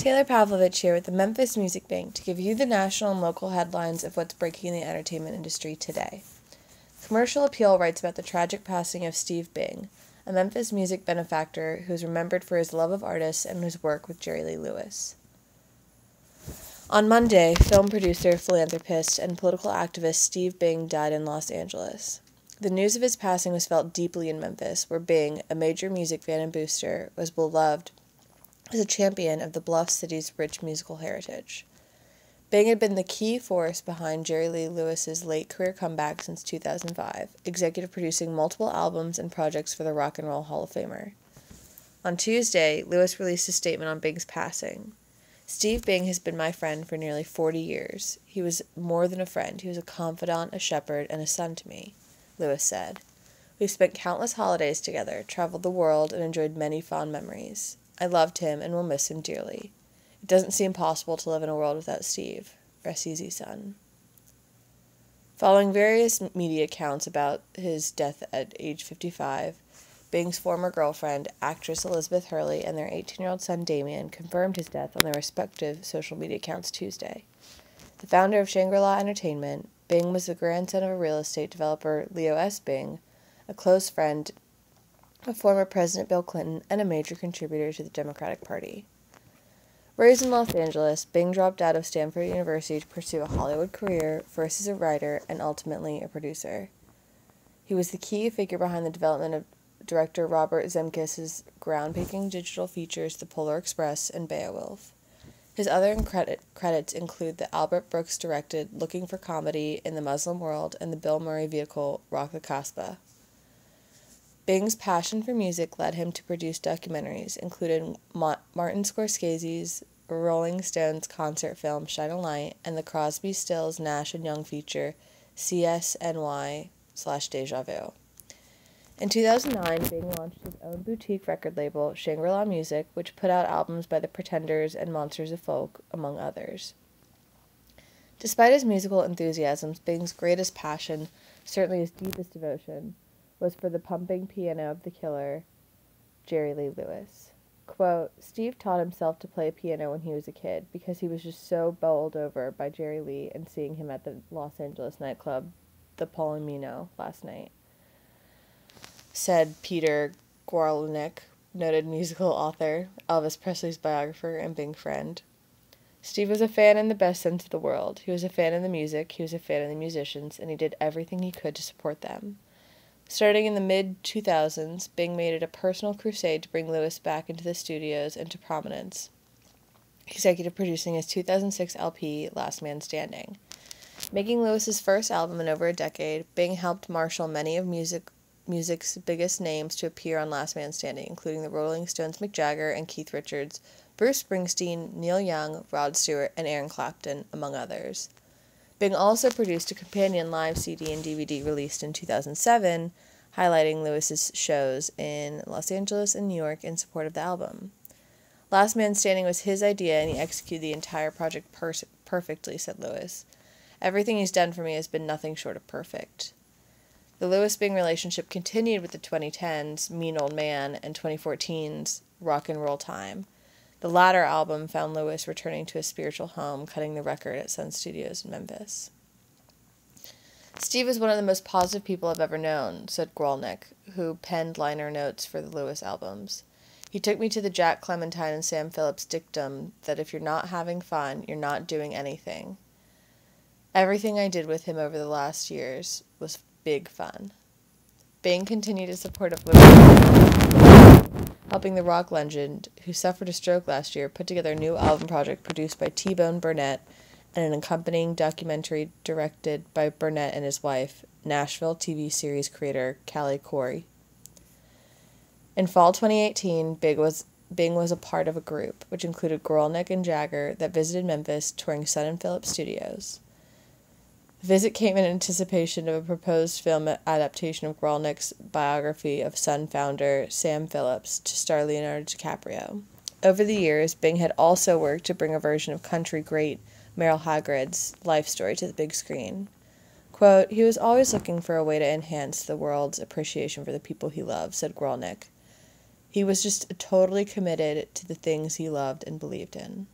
Taylor Pavlovich here with the Memphis Music Banq to give you the national and local headlines of what's breaking in the entertainment industry today. Commercial Appeal writes about the tragic passing of Steve Bing, a Memphis music benefactor who is remembered for his love of artists and his work with Jerry Lee Lewis. On Monday, film producer, philanthropist, and political activist Steve Bing died in Los Angeles. The news of his passing was felt deeply in Memphis, where Bing, a major music fan and booster, was beloved as a champion of the Bluff City's rich musical heritage. Bing had been the key force behind Jerry Lee Lewis's late career comeback since 2005, executive producing multiple albums and projects for the Rock and Roll Hall of Famer. On Tuesday, Lewis released a statement on Bing's passing. Steve Bing has been my friend for nearly 40 years. He was more than a friend, he was a confidant, a shepherd, and a son to me, Lewis said. We've spent countless holidays together, traveled the world, and enjoyed many fond memories. I loved him and will miss him dearly. It doesn't seem possible to live in a world without Steve. Rest easy, son. Following various media accounts about his death at age 55, Bing's former girlfriend, actress Elizabeth Hurley, and their 18 year old son Damian confirmed his death on their respective social media accounts Tuesday. The founder of Shangri La Entertainment, Bing was the grandson of a real estate developer, Leo S. Bing, a close friend of former President Bill Clinton, and a major contributor to the Democratic Party. Raised in Los Angeles, Bing dropped out of Stanford University to pursue a Hollywood career, first as a writer and ultimately a producer. He was the key figure behind the development of director Robert Zemeckis' groundbreaking digital features The Polar Express and Beowulf. His other credit, credits include the Albert Brooks directed Looking for Comedy in the Muslim World and the Bill Murray vehicle Rock the Casbah. Bing's passion for music led him to produce documentaries, including Martin Scorsese's Rolling Stones concert film Shine a Light and the Crosby, Stills, Nash and Young feature CSNY slash Deja Vu. In 2009, Bing launched his own boutique record label, Shangri-La Music, which put out albums by The Pretenders and Monsters of Folk, among others. Despite his musical enthusiasms, Bing's greatest passion, certainly his deepest devotion, was for the pumping piano of the killer, Jerry Lee Lewis. Quote, Steve taught himself to play piano when he was a kid because he was just so bowled over by Jerry Lee and seeing him at the Los Angeles nightclub, the Palomino, last night. Said Peter Guralnick, noted musical author, Elvis Presley's biographer, and Bing friend. Steve was a fan in the best sense of the world. He was a fan of the music, he was a fan of the musicians, and he did everything he could to support them. Starting in the mid 2000s, Bing made it a personal crusade to bring Lewis back into the studios and to prominence, executive producing his 2006 LP, Last Man Standing. Making Lewis's first album in over a decade, Bing helped marshal many of music music's biggest names to appear on Last Man Standing, including the Rolling Stones Mick Jagger and Keith Richards, Bruce Springsteen, Neil Young, Rod Stewart, and Eric Clapton, among others. Bing also produced a companion live CD and DVD released in 2007, highlighting Lewis's shows in Los Angeles and New York in support of the album. Last Man Standing was his idea, and he executed the entire project per- perfectly, said Lewis. Everything he's done for me has been nothing short of perfect. The Lewis Bing relationship continued with the 2010s Mean Old Man and 2014's Rock and Roll Time. The latter album found Lewis returning to his spiritual home, cutting the record at Sun Studios in Memphis. Steve is one of the most positive people I've ever known, said Guralnick, who penned liner notes for the Lewis albums. He took me to the Jack Clementine and Sam Phillips dictum that if you're not having fun, you're not doing anything. Everything I did with him over the last years was big fun. Bing continued his support of Lewis helping the rock legend, who suffered a stroke last year, put together a new album project produced by T Bone Burnett and an accompanying documentary directed by Burnett and his wife, Nashville TV series creator Callie Khouri. In fall 2018, Big was Bing was a part of a group, which included Guralnick and Jagger, that visited Memphis touring Sun and Phillips Studios. The visit came in anticipation of a proposed film adaptation of Guralnick's biography of Sun founder Sam Phillips to star Leonardo DiCaprio. Over the years, Bing had also worked to bring a version of country great Merle Haggard's life story to the big screen. Quote, he was always looking for a way to enhance the world's appreciation for the people he loved, said Guralnick. He was just totally committed to the things he loved and believed in.